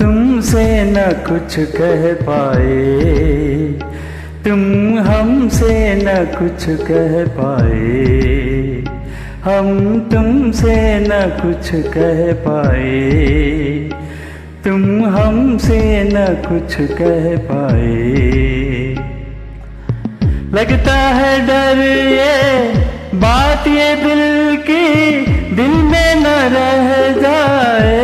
तुमसे न कुछ कह पाए। तुम हमसे न कुछ कह पाए। हम तुमसे न कुछ कह पाए। तुम हमसे न कुछ कह पाए। लगता है डर ये बात ये दिल की, दिल में न रह जाए।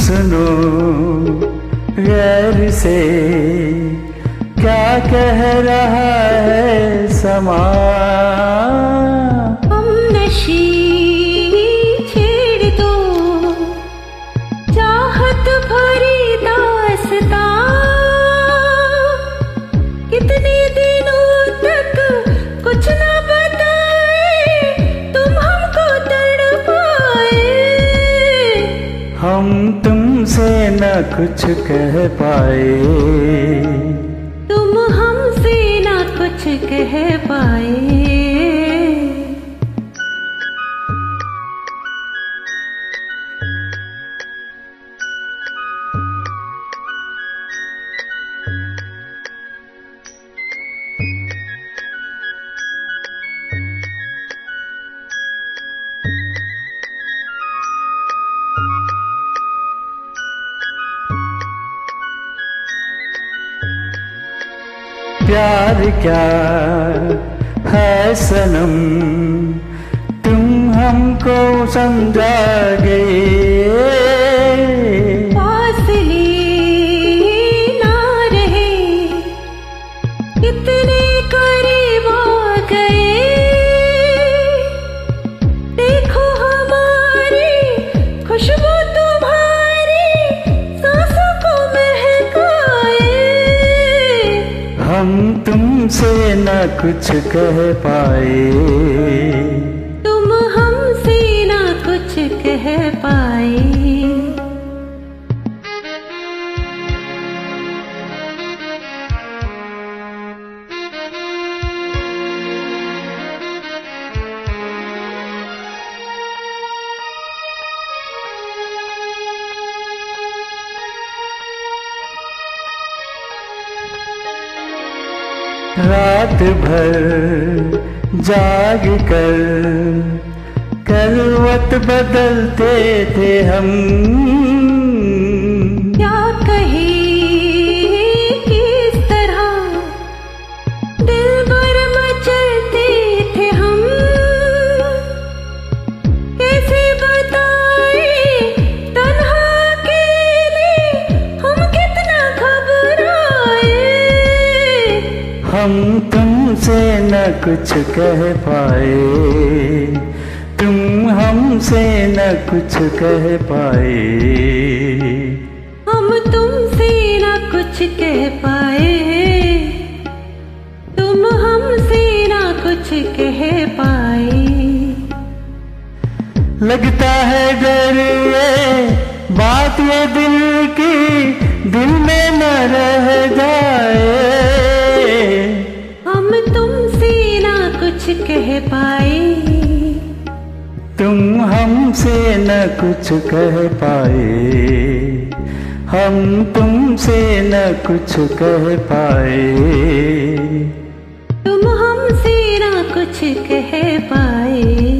सुनो गैर से क्या कह रहा है समा? हम नशी छेड़ दो चाहत भरी हम तुमसे न कुछ कह पाए। तुम हमसे ना कुछ कह पाए। प्यार क्या है सनम? तुम हमको समझा गए तुमसे न कुछ कह पाए। रात भर जाग कर करवत बदलते थे हम। हम तुमसे न कुछ कह पाए। तुम हमसे न कुछ कह पाए। हम तुमसे न कुछ कह पाए। तुम हमसे ना कुछ कह पाए। लगता है डर ये बात ये दिल की दिल में न रह जाए। कुछ कह पाए। तुम हमसे न कुछ कह पाए। हम तुमसे न कुछ कह पाए। तुम हमसे न कुछ कह पाए।